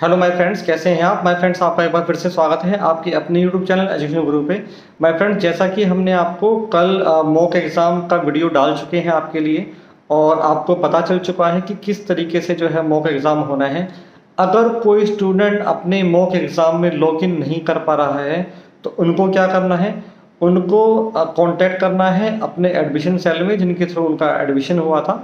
Hello my friends कैसे हैं आप? माय फ्रेंड्स आपका एक बार फिर से स्वागत है आपके अपने यूट्यूब चैनल एजुकेशन गुरु पे। माय फ्रेंड्स जैसा कि हमने आपको कल मॉक एग्ज़ाम का वीडियो डाल चुके हैं आपके लिए, और आपको पता चल चुका है कि किस तरीके से जो है मॉक एग्ज़ाम होना है। अगर कोई स्टूडेंट अपने मॉक एग्ज़ाम में लॉगिन नहीं कर पा रहा है तो उनको क्या करना है? उनको कांटेक्ट करना है अपने एडमिशन सेल में, जिनके थ्रू उनका एडमिशन हुआ था।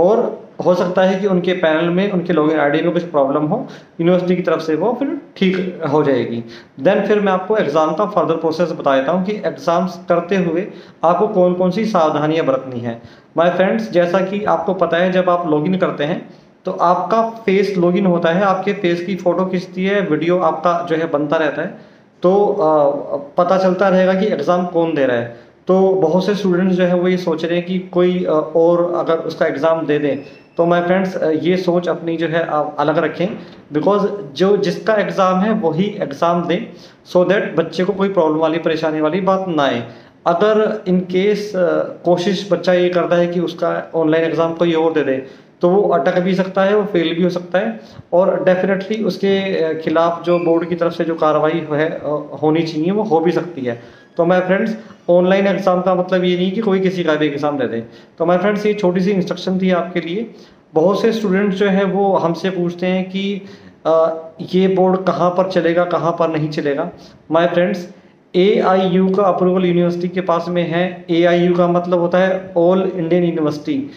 और हो सकता है कि उनके पैनल में उनके लॉगिन आईडी में कुछ प्रॉब्लम हो यूनिवर्सिटी की तरफ़ से वो फिर ठीक हो जाएगी। देन फिर मैं आपको एग्ज़ाम का फर्दर प्रोसेस बता देता हूँ कि एग्ज़ाम्स करते हुए आपको कौन कौन सी सावधानियाँ बरतनी है। माय फ्रेंड्स जैसा कि आपको पता है, जब आप लॉगिन करते हैं तो आपका फेस लॉगिन होता है, आपके फेस की फ़ोटो खींचती है वीडियो आपका जो है बनता रहता है तो पता चलता रहेगा कि एग्ज़ाम कौन दे रहा है। तो बहुत से स्टूडेंट्स जो है वो ये सोच रहे हैं कि कोई और अगर उसका एग्ज़ाम दे दें तो माय फ्रेंड्स ये सोच अपनी जो है अलग रखें बिकॉज़ जो जिसका एग्ज़ाम है वही एग्ज़ाम दें सो so दैट बच्चे को कोई प्रॉब्लम वाली, परेशानी वाली बात ना आए। अगर इन केस कोशिश बच्चा ये करता है कि उसका ऑनलाइन एग्ज़ाम कोई और दे दे तो वो अटक भी सकता है, वो फेल भी हो सकता है, और डेफिनेटली उसके खिलाफ जो बोर्ड की तरफ़ से जो कार्रवाई है होनी चाहिए, वो हो भी सकती है। तो मैं फ्रेंड्स ऑनलाइन एग्ज़ाम का मतलब ये नहीं कि कोई किसी का भी एग्ज़ाम दे दे। तो मैं फ्रेंड्स ये छोटी सी इंस्ट्रक्शन थी आपके लिए। बहुत से स्टूडेंट्स जो है वो हमसे पूछते हैं कि आ, ये बोर्ड कहाँ पर चलेगा कहाँ पर नहीं चलेगा। My friends A I U का अप्रूवल यूनिवर्सिटी के पास में है। ए आई यू का मतलब होता है ऑल इंडियन यूनिवर्सिटी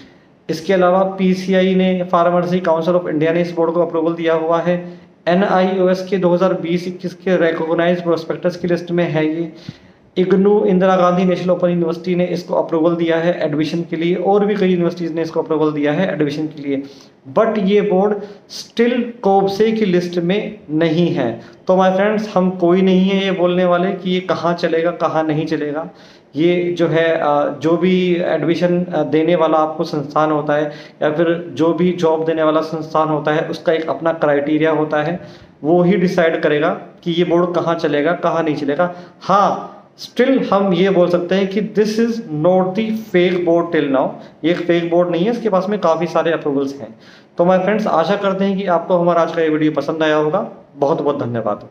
इसके अलावा पी सी आई ने फार्मेसी काउंसिल ऑफ़ इंडिया ने इस बोर्ड को अप्रूवल दिया हुआ है। एन आई ओ एस के 2020-21 के रिकोगनाइज प्रोस्पेक्टस की लिस्ट में है ये। IGNOU Indira Gandhi national open university ने इसको अप्रूवल दिया है एडमिशन के लिए, और भी कई यूनिवर्सिटीज़ ने इसको अप्रूवल दिया है एडमिशन के लिए। बट ये बोर्ड स्टिल कोबसे की लिस्ट में नहीं है। तो माय फ्रेंड्स हम कोई नहीं है ये बोलने वाले कि ये कहाँ चलेगा, कहाँ नहीं चलेगा। ये जो है जो भी एडमिशन देने वाला आपको संस्थान होता है, या फिर जो भी जॉब देने वाला संस्थान होता है, उसका एक अपना क्राइटेरिया होता है। वो ही डिसाइड करेगा कि ये बोर्ड कहाँ चलेगा, कहाँ नहीं चलेगा। हाँ स्टिल हम ये बोल सकते हैं कि this is not the fake board till now ये फेक बोर्ड नहीं है, इसके पास में काफ़ी सारे अप्रूवल्स हैं। तो माय फ्रेंड्स आशा करते हैं कि आपको हमारा आज का ये वीडियो पसंद आया होगा। बहुत बहुत धन्यवाद।